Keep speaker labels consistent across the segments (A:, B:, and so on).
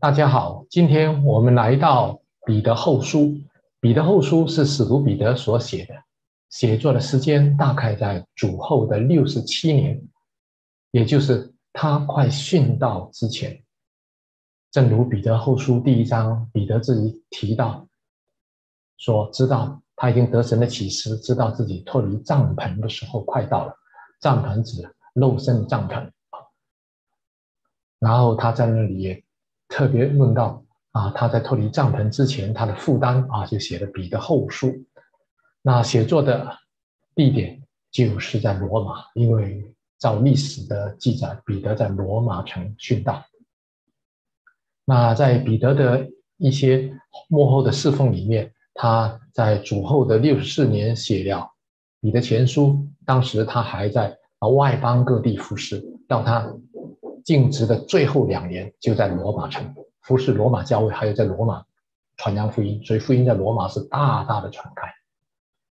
A: 大家好，今天我们来到彼得后书。彼得后书是使徒彼得所写的，写作的时间大概在主后的六十七年，也就是他快殉道之前。正如彼得后书第一章，彼得自己提到，说知道他已经得神的启示，知道自己脱离帐篷的时候快到了。帐篷指肉身帐篷啊。然后他在那里也特别论到啊，他在脱离帐篷之前，他的负担啊，就写了彼得后书。那写作的地点就是在罗马，因为照历史的记载，彼得在罗马城殉道。那在彼得的一些幕后的侍奉里面，他在主后的六十四年写了《彼得前书》，当时他还在啊外邦各地服侍，到他尽职的最后两年就在罗马城服侍罗马教会，还有在罗马传扬福音，所以福音在罗马是大大的传开，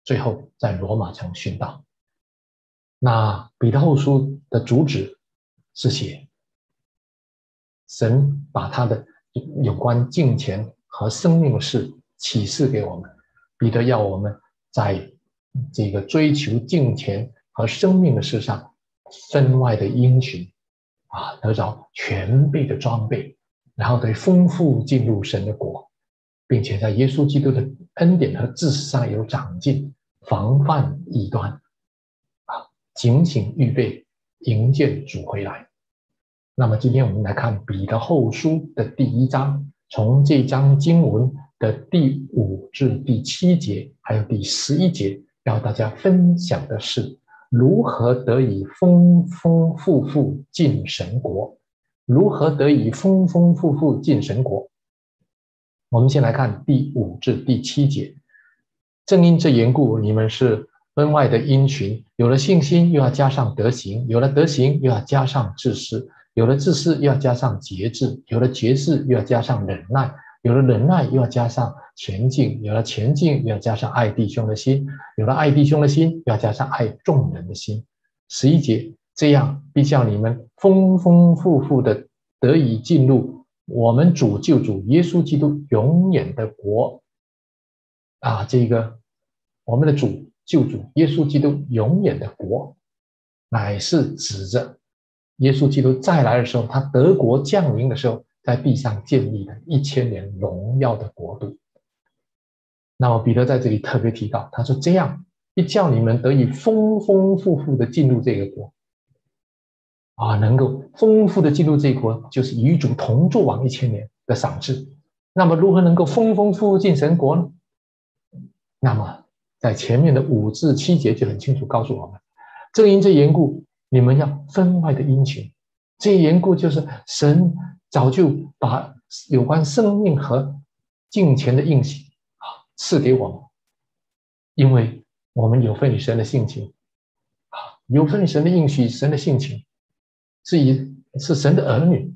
A: 最后在罗马城殉道。那《彼得后书》的主旨是写。神把他的有关金钱和生命的事启示给我们，彼得要我们在这个追求金钱和生命的事上分外的殷勤，啊，得着全备的装备，然后得丰富进入神的国，并且在耶稣基督的恩典和知识上有长进，防范异端，啊，警醒预备迎接主回来。那么今天我们来看彼得后书的第一章，从这章经文的第五至第七节，还有第十一节，要大家分享的是如何得以丰丰富富进神国，如何得以丰丰富富进神国。我们先来看第五至第七节，正因这缘故，你们是分外的因群，有了信心，又要加上德行；有了德行，又要加上自私。有了自私，又要加上节制；有了节制，又要加上忍耐；有了忍耐，又要加上前进；有了前进，要加上爱弟兄的心；有了爱弟兄的心，要加上爱众人的心。十一节，这样必叫你们丰丰富富的得以进入我们主救主耶稣基督永远的国。啊，这个我们的主救主耶稣基督永远的国，乃是指着。耶稣基督再来的时候，他德国降临的时候，在地上建立了一千年荣耀的国度。那么彼得在这里特别提到，他说：“这样一叫你们得以丰丰富富的进入这个国，啊，能够丰富的进入这个国，就是与主同住王一千年的赏赐。那么如何能够丰丰富富进神国呢？那么在前面的五至七节就很清楚告诉我们，正因这缘故。”你们要分外的殷勤，这缘故就是神早就把有关生命和金钱的应许赐给我们，因为我们有份于神的性情啊，有份于神的应许，神的性情是以是神的儿女，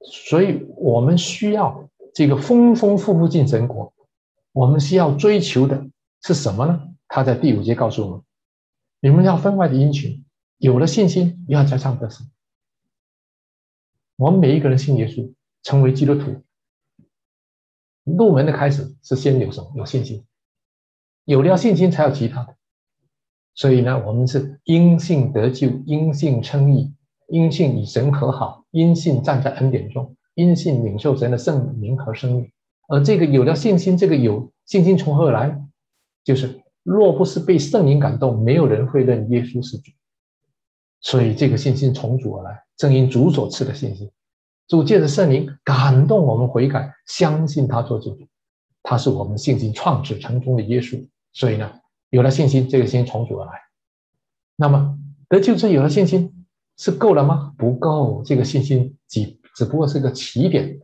A: 所以我们需要这个丰丰富富进神国。我们需要追求的是什么呢？他在第五节告诉我们：你们要分外的殷勤。有了信心，又要加上德行。我们每一个人信耶稣，成为基督徒，入门的开始是先有什么？有信心。有了信心，才有其他的。所以呢，我们是因信得救，因信称义，因信与神和好，因信站在恩典中，因信领受神的圣名和生命。而这个有了信心，这个有信心从何而来？就是若不是被圣灵感动，没有人会认耶稣是主。所以这个信心从主而来，正因主所赐的信心，主借着圣灵感动我们悔改，相信他做主，他是我们信心创始成终的耶稣。所以呢，有了信心，这个心从主而来。那么得救之有了信心是够了吗？不够，这个信心只只不过是个起点。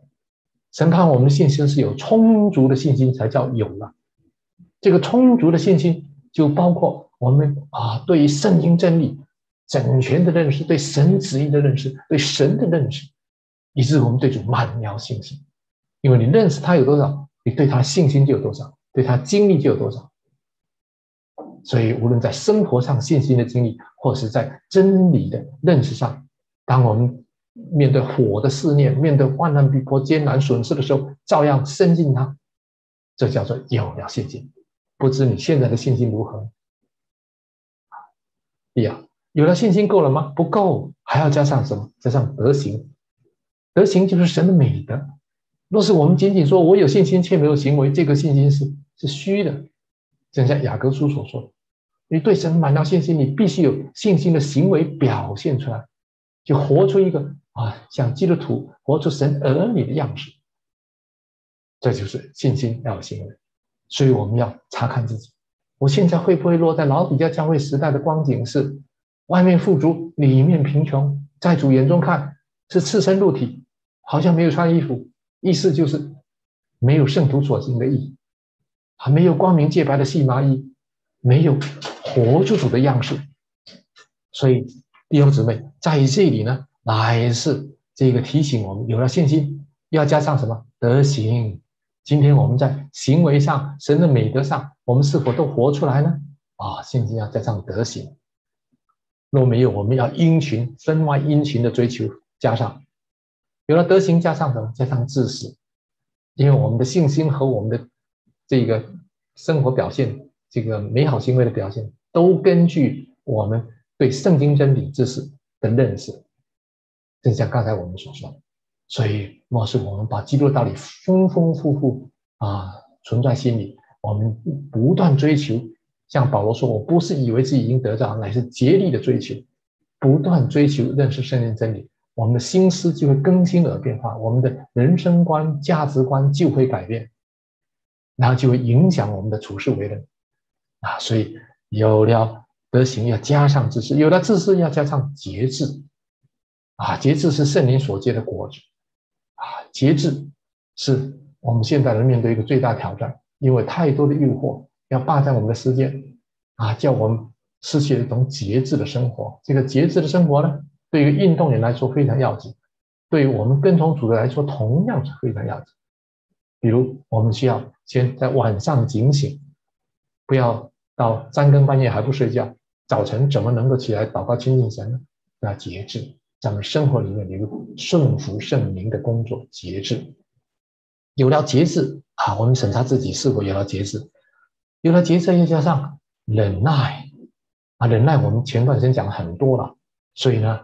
A: 神看我们的信心是有充足的信心才叫有了。这个充足的信心就包括我们啊，对于圣经真理。整全的认识，对神旨意的认识，对神的认识，以致我们对主满了信心。因为你认识他有多少，你对他信心就有多少，对他经历就有多少。所以，无论在生活上信心的经历，或是在真理的认识上，当我们面对火的试炼，面对患难逼迫、艰难损失的时候，照样深信他。这叫做有了信心。不知你现在的信心如何？第二，有了信心够了吗？不够，还要加上什么？加上德行。德行就是神的美德。若是我们仅仅说我有信心却没有行为，这个信心是是虚的。正像雅各书所说，你对神满了信心，你必须有信心的行为表现出来，就活出一个啊，像基督徒活出神儿女的样式。这就是信心要有行为。所以我们要查看自己，我现在会不会落在老比较教会时代的光景是，外面富足，里面贫穷，在主眼中看是赤身露体，好像没有穿衣服，意思就是没有圣徒所行的意义，还没有光明洁白的细麻衣，没有活出主的样式。所以弟兄姊妹在这里呢，乃是这个提醒我们，有了信心，要加上什么德行。今天我们在行为上、神的美德上，我们是否都活出来呢？啊，信心要加上德行。若没有，我们要殷勤、分外殷勤的追求，加上有了德行，加上什么？加上知识。因为我们的信心和我们的这个生活表现、这个美好行为的表现，都根据我们对圣经真理知识的认识。正像刚才我们所说。所以，若是我们把基督的道理丰丰富富啊存在心里，我们不断追求，像保罗说：“我不是以为自己已经得到，乃是竭力的追求，不断追求认识圣经真理。”我们的心思就会更新而变化，我们的人生观、价值观就会改变，然后就会影响我们的处事为人啊。所以，有了德行，要加上知识；有了知识，要加上节制啊。节制是圣灵所结的果子。啊，节制是我们现代人面对一个最大挑战，因为太多的诱惑要霸占我们的时间，啊，叫我们失去一种节制的生活。这个节制的生活呢，对于运动员来说非常要紧，对于我们跟从主的来说同样是非常要紧。比如，我们需要先在晚上警醒，不要到三更半夜还不睡觉，早晨怎么能够起来祷告亲近神呢？要节制。咱们生活里面有顺服圣灵的工作，节制。有了节制啊，我们审查自己是否有了节制。有了节制，又加上忍耐啊，忍耐我们前段时间讲了很多了。所以呢，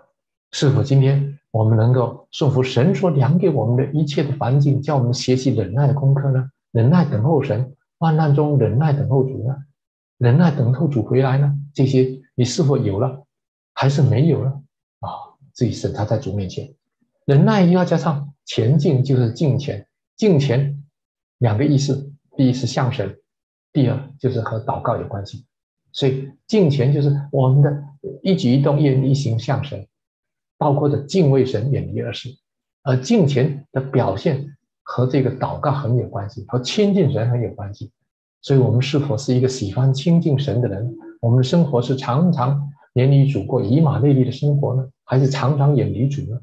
A: 是否今天我们能够顺服神所量给我们的一切的环境，叫我们学习忍耐的功课呢？忍耐等候神，患难中忍耐等候主呢？忍耐等候主回来呢？这些你是否有了，还是没有了？啊自己审查在主面前，忍耐又要加上前进，就是进前。进前两个意思，第一是向神，第二就是和祷告有关系。所以进前就是我们的一举一动、一言一行向神，包括着敬畏神、远离恶事。而敬虔的表现和这个祷告很有关系，和亲近神很有关系。所以，我们是否是一个喜欢亲近神的人？我们的生活是常常远离主过以马内利的生活呢？还是常常远离主呢？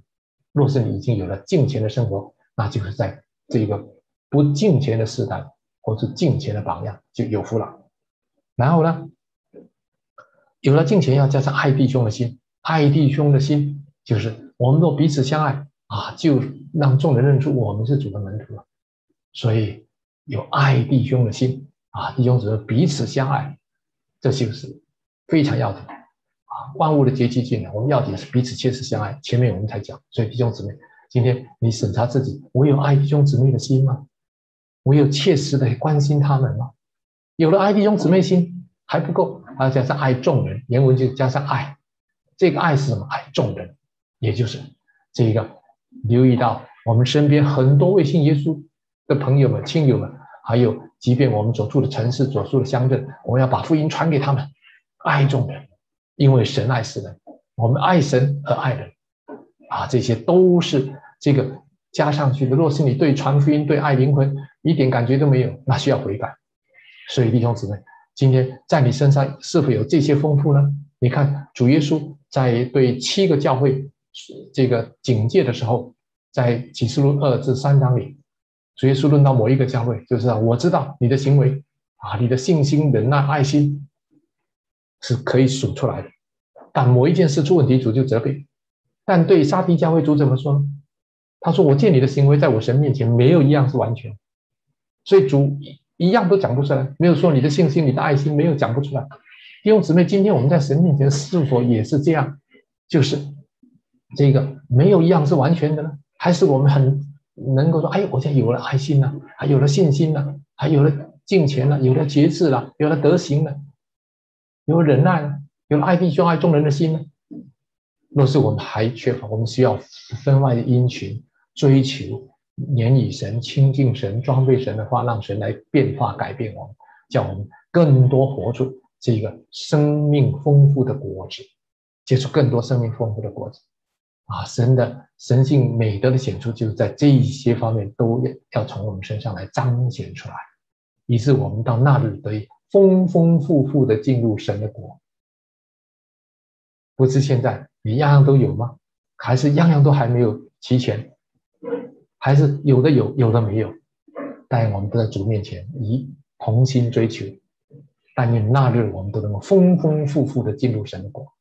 A: 若是你已经有了敬虔的生活，那就是在这个不敬虔的时代，或是敬虔的榜样，就有福了。然后呢，有了敬虔，要加上爱弟兄的心。爱弟兄的心，就是我们若彼此相爱啊，就让众人认出我们是主的门徒了。所以有爱弟兄的心啊，弟兄姊妹彼此相爱，这就是非常要紧啊。万物的结局进来，我们要紧是彼此切实相爱。前面我们才讲，所以弟兄姊妹，今天你审查自己，我有爱弟兄姊妹的心吗？我有切实的关心他们吗？有了爱弟兄姊妹心还不够，还要加上爱众人。原文就加上爱，这个爱是什么？爱众人，也就是这一个留意到我们身边很多未信耶稣的朋友们、亲友们，还有即便我们所住的城市、所住的乡镇，我们要把福音传给他们，爱众人。因为神爱世人，我们爱神和爱人，啊，这些都是这个加上去的。若是你对传福音、对爱灵魂一点感觉都没有，那需要悔改。所以弟兄姊妹，今天在你身上是否有这些丰富呢？你看主耶稣在对七个教会这个警戒的时候，在启示录二至三章里，主耶稣论到某一个教会，就是我知道你的行为啊，你的信心、忍耐、爱心。是可以数出来的，但某一件事出问题，主就责备，但对沙迪教会主怎么说呢？他说：“我见你的行为，在我神面前没有一样是完全，所以主一一样都讲不出来，没有说你的信心、你的爱心没有讲不出来。弟兄姊妹，今天我们在神面前是否也是这样？就是这个没有一样是完全的呢？还是我们很能够说，哎，我现在有了爱心了，还有了信心了，还有了敬虔了，有了节制了，有了德行了，有忍耐了，有了爱弟兄爱众人的心呢？若是我们还缺乏，我们需要分外的殷勤。”追求言语神、亲近神、装备神的话，让神来变化改变我们，叫我们更多活出这个生命丰富的果子，结出更多生命丰富的果子。啊，神的神性美德的显出，就是在这一些方面都要要从我们身上来彰显出来，以致我们到那日得以丰丰富富的进入神的国。不知现在你样样都有吗？还是样样都还没有齐全？还是有的有，有的没有，但我们都在主面前以同心追求，但愿那日我们都能够丰丰富富的进入神的国。